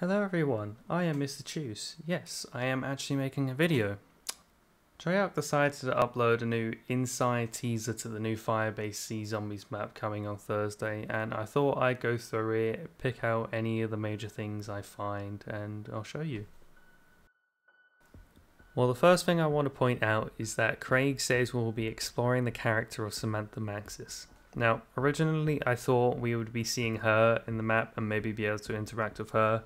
Hello everyone, I am Mr. Chuse. Yes, I am actually making a video. Treyarch decided to upload a new inside teaser to the new Firebase Z Zombies map coming on Thursday and I thought I'd go through it, pick out any of the major things I find and I'll show you. Well the first thing I want to point out is that Craig says we'll be exploring the character of Samantha Maxis. Now, originally I thought we would be seeing her in the map and maybe be able to interact with her,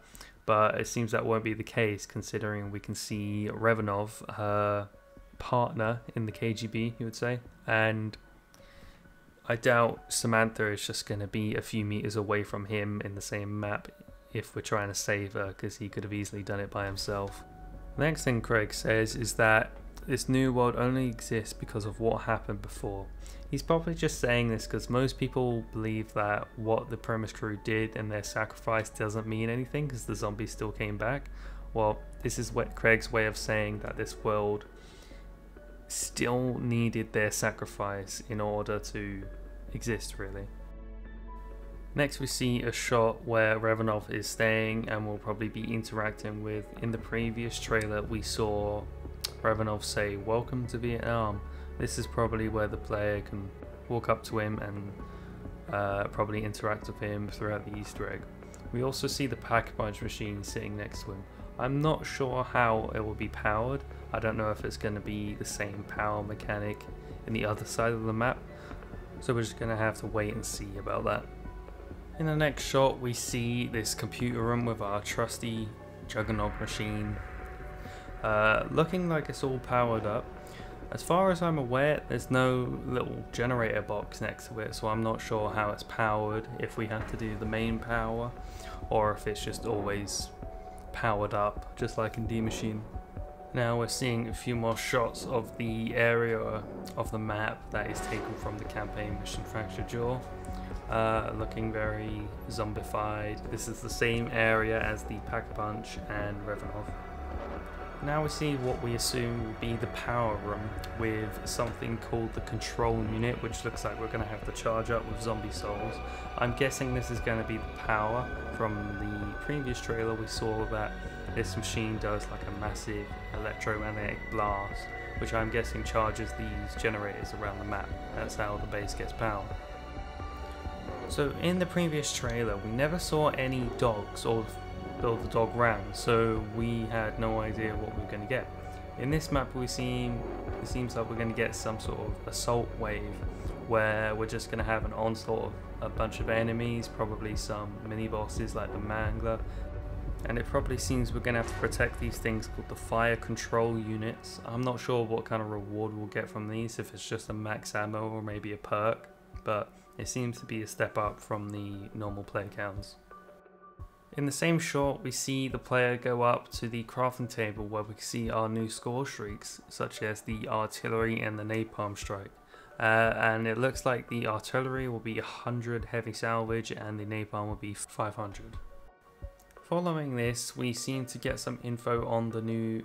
but it seems that won't be the case considering we can see Ravenov, her partner in the KGB, you would say, and I doubt Samantha is just going to be a few meters away from him in the same map if we're trying to save her because he could have easily done it by himself. The next thing Craig says is that this new world only exists because of what happened before. He's probably just saying this because most people believe that what the Primus crew did and their sacrifice doesn't mean anything because the zombies still came back. Well, this is what Craig's way of saying that this world still needed their sacrifice in order to exist, really. Next we see a shot where Ravenov is staying and will probably be interacting with, in the previous trailer we saw Ravenov say, welcome to Vietnam. This is probably where the player can walk up to him and uh, probably interact with him throughout the easter egg. We also see the pack-a-punch machine sitting next to him. I'm not sure how it will be powered. I don't know if it's going to be the same power mechanic in the other side of the map. So we're just going to have to wait and see about that. In the next shot we see this computer room with our trusty Jugger-Nog machine uh, looking like it's all powered up. As far as I'm aware, there's no little generator box next to it, so I'm not sure how it's powered, if we have to do the main power, or if it's just always powered up, just like in Die Maschine. Now we're seeing a few more shots of the area of the map that is taken from the campaign mission Fractured Jaw. Uh, looking very zombified. This is the same area as the Pack-a-Punch and Ravenov. Now we see what we assume will be the power room with something called the control unit which looks like we're going to have to charge up with zombie souls. I'm guessing this is going to be the power. From the previous trailer we saw that this machine does like a massive electromagnetic blast which I'm guessing charges these generators around the map. That's how the base gets power. So in the previous trailer we never saw any dogs or the dog round, so we had no idea what we were going to get. In this map we seem it seems like we're going to get some sort of assault wave where we're just going to have an onslaught of a bunch of enemies, probably some mini bosses like the Mangler, and it probably seems we're going to have to protect these things called the fire control units. I'm not sure what kind of reward we'll get from these, if it's just a max ammo or maybe a perk, but it seems to be a step up from the normal play counts. In the same shot, we see the player go up to the crafting table where we see our new score streaks, such as the artillery and the napalm strike. Uh, and it looks like the artillery will be 100 heavy salvage and the napalm will be 500. Following this, we seem to get some info on the new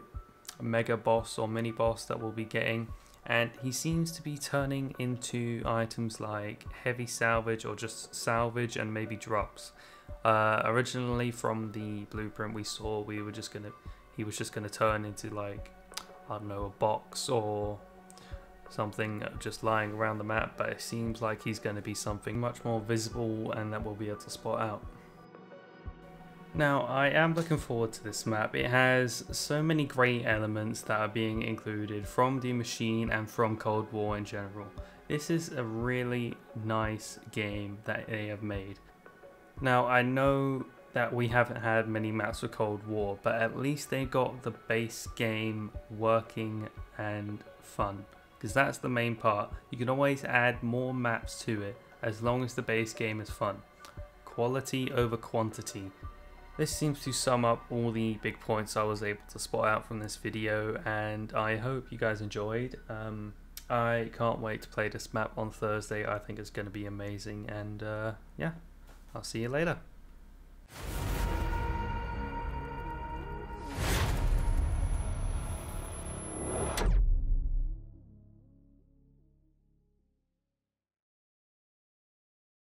mega boss or mini boss that we'll be getting and he seems to be turning into items like heavy salvage or just salvage and maybe drops. Uh, originally from the blueprint we saw we were just gonna he was just gonna turn into like I don't know a box or something just lying around the map but it seems like he's going to be something much more visible and that we'll be able to spot out. Now, I am looking forward to this map. It has so many great elements that are being included from the machine and from Cold War in general. This is a really nice game that they have made. Now, I know that we haven't had many maps for Cold War, but at least they got the base game working and fun. Because that's the main part. You can always add more maps to it as long as the base game is fun. Quality over quantity. This seems to sum up all the big points I was able to spot out from this video and I hope you guys enjoyed. Um, I can't wait to play this map on Thursday. I think it's going to be amazing and uh, yeah, I'll see you later.